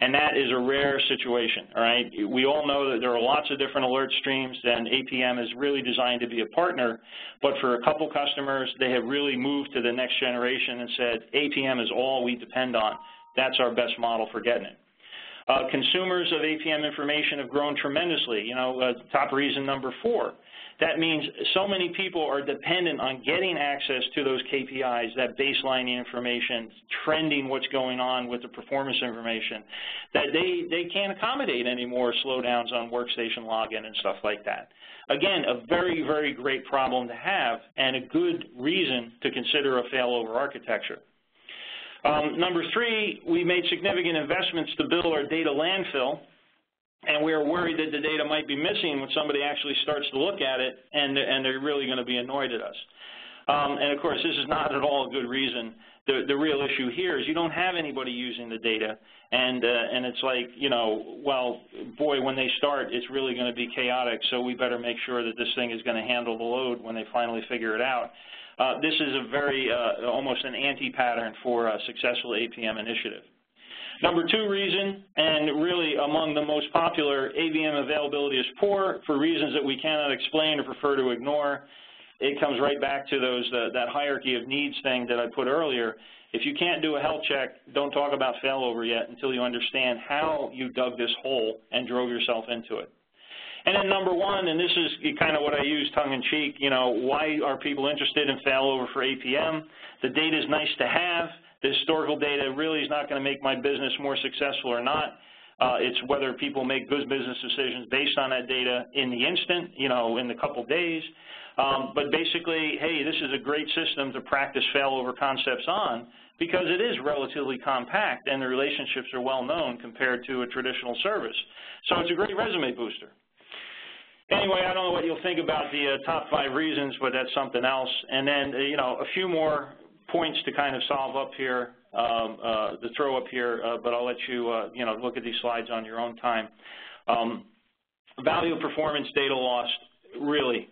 and that is a rare situation, all right? We all know that there are lots of different alert streams, and APM is really designed to be a partner, but for a couple customers, they have really moved to the next generation and said, APM is all we depend on. That's our best model for getting it. Uh, consumers of APM information have grown tremendously. You know, uh, top reason number four, that means so many people are dependent on getting access to those KPIs, that baseline information, trending what's going on with the performance information, that they, they can't accommodate any more slowdowns on workstation login and stuff like that. Again, a very, very great problem to have and a good reason to consider a failover architecture. Um, number three, we made significant investments to build our data landfill and we are worried that the data might be missing when somebody actually starts to look at it, and, and they're really going to be annoyed at us. Um, and of course, this is not at all a good reason. The, the real issue here is you don't have anybody using the data, and, uh, and it's like, you know, well, boy, when they start, it's really going to be chaotic, so we better make sure that this thing is going to handle the load when they finally figure it out. Uh, this is a very, uh, almost an anti-pattern for a successful APM initiative. Number two reason, and really among the most popular, APM availability is poor for reasons that we cannot explain or prefer to ignore. It comes right back to those that hierarchy of needs thing that I put earlier. If you can't do a health check, don't talk about failover yet until you understand how you dug this hole and drove yourself into it. And then number one, and this is kind of what I use tongue-in-cheek, you know, why are people interested in failover for APM? The data is nice to have. The historical data really is not going to make my business more successful or not. Uh, it's whether people make good business decisions based on that data in the instant, you know, in the couple days. Um, but basically, hey, this is a great system to practice failover concepts on because it is relatively compact and the relationships are well known compared to a traditional service. So it's a great resume booster. Anyway, I don't know what you'll think about the uh, top five reasons, but that's something else. And then, uh, you know, a few more points to kind of solve up here, um, uh, to throw up here, uh, but I'll let you, uh, you know, look at these slides on your own time. Um, value performance data loss, really,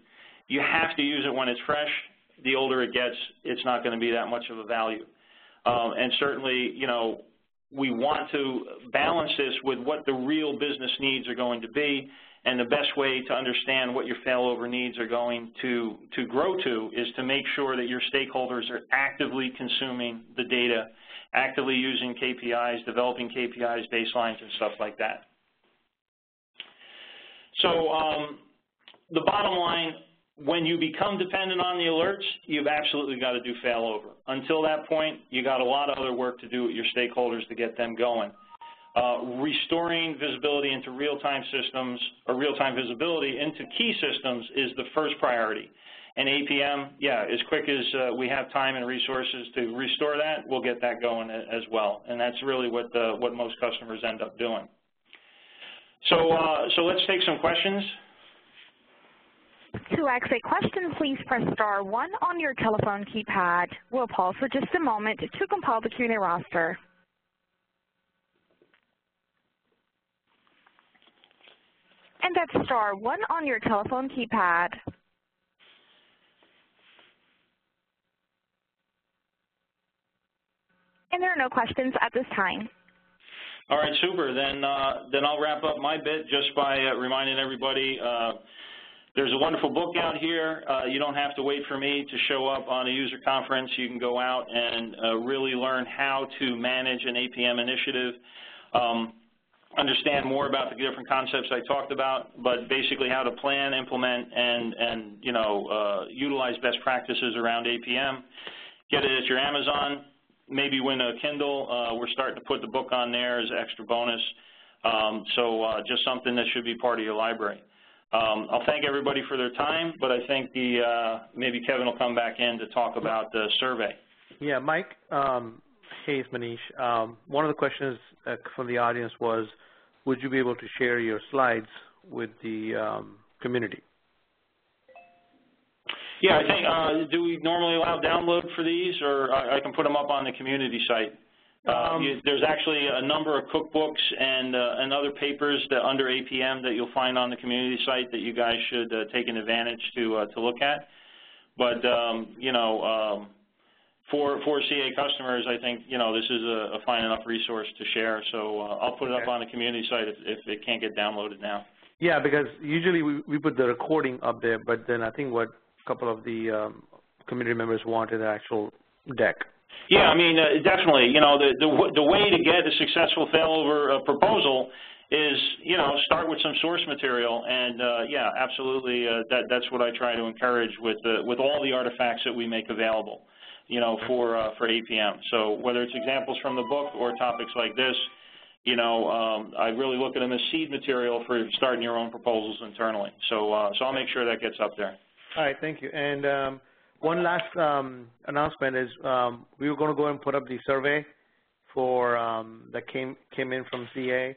you have to use it when it's fresh. The older it gets, it's not going to be that much of a value. Um, and certainly, you know, we want to balance this with what the real business needs are going to be and the best way to understand what your failover needs are going to, to grow to is to make sure that your stakeholders are actively consuming the data, actively using KPIs, developing KPIs, baselines, and stuff like that. So um, the bottom line, when you become dependent on the alerts, you've absolutely got to do failover. Until that point, you got a lot of other work to do with your stakeholders to get them going. Uh, restoring visibility into real-time systems or real-time visibility into key systems is the first priority. And APM, yeah, as quick as uh, we have time and resources to restore that, we'll get that going as well. And that's really what the, what most customers end up doing. So, uh, so let's take some questions. To ask a question, please press star one on your telephone keypad. We'll pause for just a moment to compile the Q&A roster. And that's star one on your telephone keypad. And there are no questions at this time. All right, super. Then, uh, then I'll wrap up my bit just by uh, reminding everybody uh, there's a wonderful book out here. Uh, you don't have to wait for me to show up on a user conference. You can go out and uh, really learn how to manage an APM initiative. Um, understand more about the different concepts I talked about, but basically how to plan, implement, and, and you know, uh, utilize best practices around APM. Get it at your Amazon, maybe win a Kindle. Uh, we're starting to put the book on there as extra bonus. Um, so uh, just something that should be part of your library. Um, I'll thank everybody for their time, but I think the uh, maybe Kevin will come back in to talk about the survey. Yeah, Mike, um, hey, Manish. Um, one of the questions uh, from the audience was, would you be able to share your slides with the um, community? Yeah, I think, uh, do we normally allow download for these, or I, I can put them up on the community site? Uh, Um, you, there's actually a number of cookbooks and, uh, and other papers that under APM that you'll find on the community site that you guys should uh, take an advantage to, uh, to look at. But, um, you know, um, for, for CA customers, I think, you know, this is a, a fine enough resource to share. So uh, I'll put it up on the community site if, if it can't get downloaded now. Yeah, because usually we, we put the recording up there, but then I think what a couple of the um, community members wanted the actual deck. Yeah, I mean, uh, definitely. You know, the, the the way to get a successful failover uh, proposal is, you know, start with some source material, and uh, yeah, absolutely. Uh, that that's what I try to encourage with uh, with all the artifacts that we make available, you know, for uh, for APM. So whether it's examples from the book or topics like this, you know, um, I really look at them as seed material for starting your own proposals internally. So uh, so I'll make sure that gets up there. All right, thank you. And um, one last um, announcement is um, we were going to go and put up the survey for um, that came came in from CA,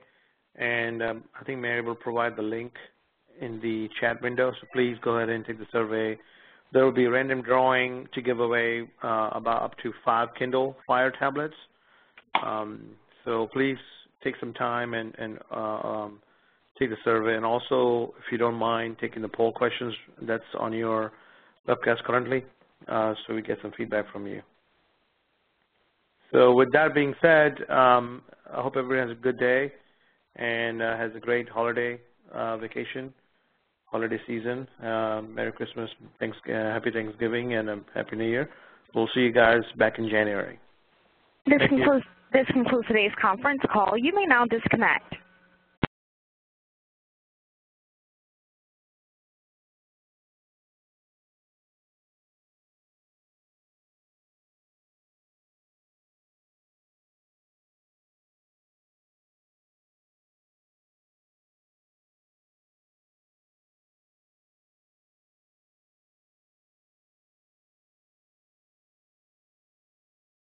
and um, I think Mary will provide the link in the chat window. So please go ahead and take the survey. There will be a random drawing to give away uh, about up to five Kindle Fire tablets. Um, so please take some time and, and uh, um, take the survey, and also, if you don't mind, taking the poll questions that's on your webcast currently, uh, so we get some feedback from you. So with that being said, um, I hope everyone has a good day and uh, has a great holiday uh, vacation, holiday season. Uh, Merry Christmas, thanks, uh, Happy Thanksgiving, and a Happy New Year. We'll see you guys back in January. This Thank you. concludes, this concludes today's conference call. You may now disconnect.